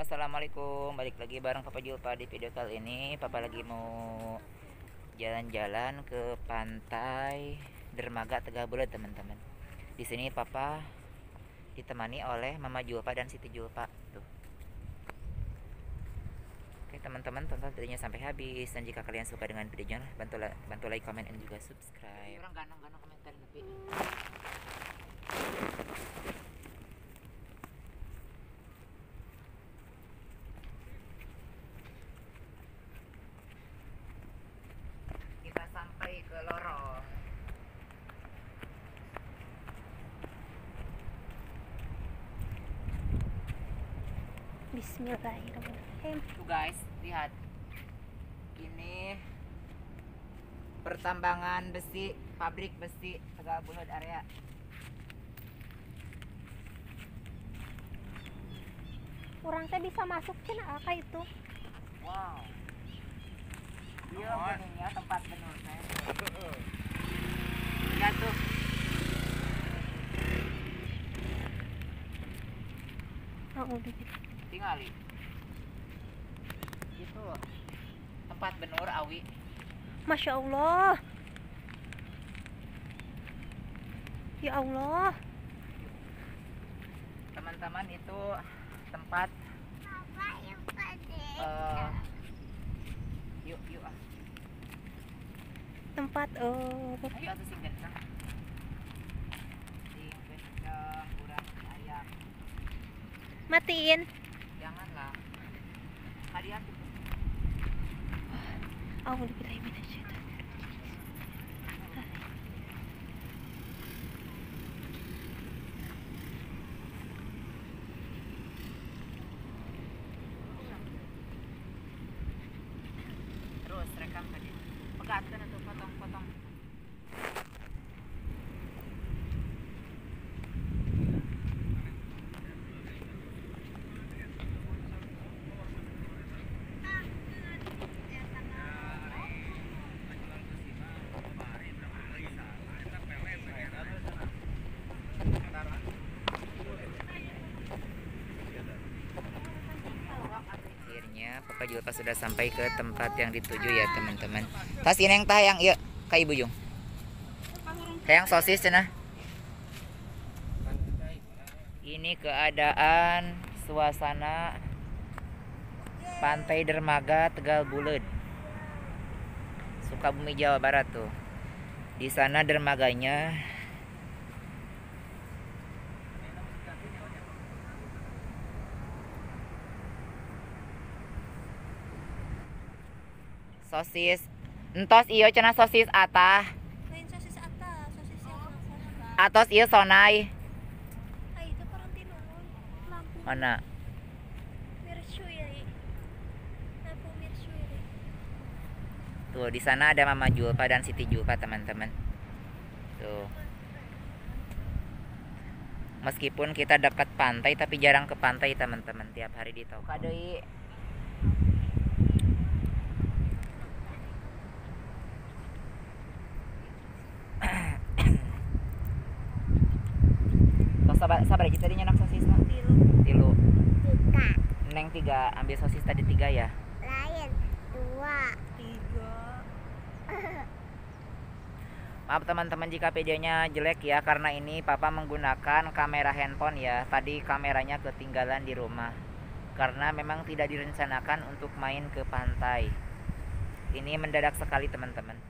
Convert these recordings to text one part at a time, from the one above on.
assalamualaikum. Balik lagi bareng Papa Julpa di video kali ini. Papa lagi mau jalan-jalan ke pantai Dermaga Tegabulet teman-teman. Di sini Papa ditemani oleh Mama Julpa dan Siti Julpa. Tuh. Oke teman-teman tonton videonya sampai habis. Dan jika kalian suka dengan videonya bantu bantu like comment dan juga subscribe. Orang kita Bismillahirrahmanirrahim. tuh guys lihat ini pertambangan besi pabrik besi Tegal Bulut area Orang teh bisa masuk cina apa itu? wow iya tempat benur lihat tuh Oh, udah gitu. tinggali itu tempat benur awi Masya Allah. Ya Allah. teman-teman itu tempat eh, yuk yuk ah Ayo sing sing kurang ayam. Matiin. janganlah. A'udzu billahi minasyaitonir terus rekam tadi Sikat ka na ito, patong-patong. Papa Julpa sudah sampai ke tempat yang dituju ya teman-teman? Tas ini yang tayang yuk. Kak ibu Jung. Tayang sosis cenah ini keadaan suasana pantai dermaga Tegal Bulet. Sukabumi Jawa Barat tuh. Di sana dermaganya sosis. Entos iyo cenah sosis atah. Lain sosis atas, sosis yang atos iyo sonai. Ah, itu parang. Lampu. Mana. Lampu mercury. tuh di sana ada Mama Julpa dan Siti Julpa teman-teman. Tuh. Meskipun kita dekat pantai tapi jarang ke pantai teman-teman tiap hari di toko kadei aja tadi nyenak sosis mah Biru. tilu tiga neng tiga ambil sosis tadi tiga ya lain dua Tiga. Maaf teman-teman jika videonya jelek ya karena ini papa menggunakan kamera handphone ya. Tadi kameranya ketinggalan di rumah. Karena memang tidak direncanakan untuk main ke pantai. Ini mendadak sekali teman-teman.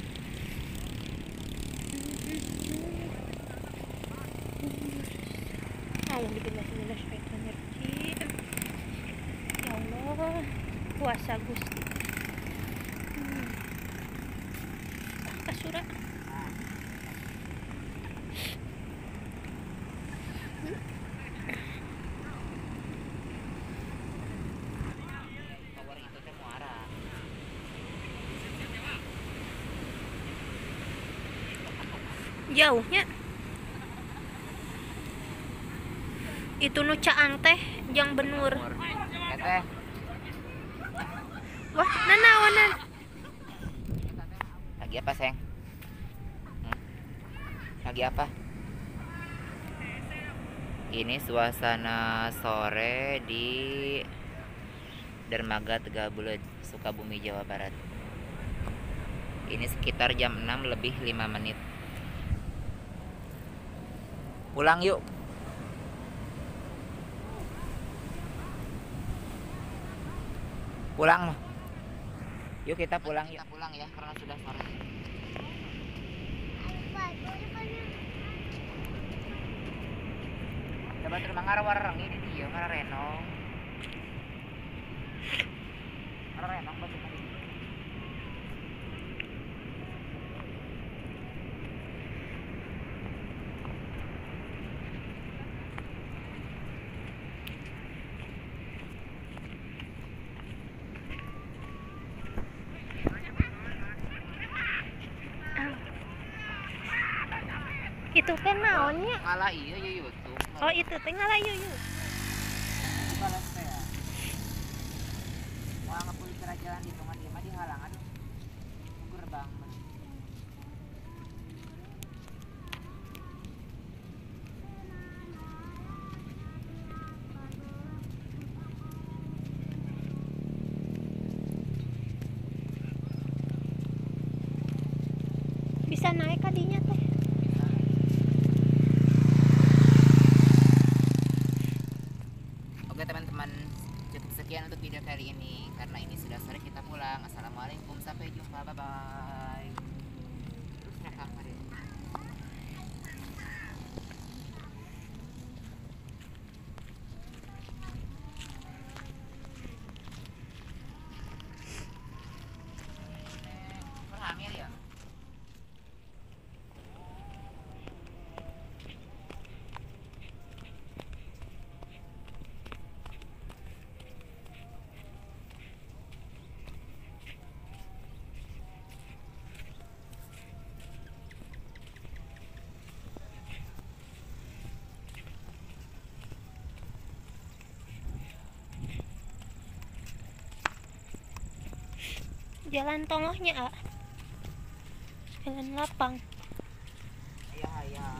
Ayun, bismillahirrahmanirrahim. Ya Allah, puasa Gusti. Hmm. Kasura. Hmm. Jauhnya. Itu nu caang teh jang benur. Wah, nanaonan. lagi apa, Seng? Hmm? Lagi apa? Ini suasana sore di Dermaga Tegabulet, Sukabumi, Jawa Barat. Ini sekitar jam 6 lebih 5 menit. Pulang yuk. Pulang. Yuk kita pulang, yuk. Kita pulang ya karena sudah sore. Coba terima ngarang ini dia ngarang Itu teh naonnya? Kalah iya ya YouTube. Oh, itu teh balas teh ya. Mau ngepuli kira jalan di tengah dia mah dihalang aduh. Gerbang. mah. Bisa naik kadinya teh. Oke teman-teman, cukup sekian untuk video kali ini karena ini sudah sore kita pulang. Assalamualaikum, sampai jumpa, jalan tongohnya ah jalan lapang. Ayah ayah.